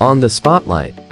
On the Spotlight.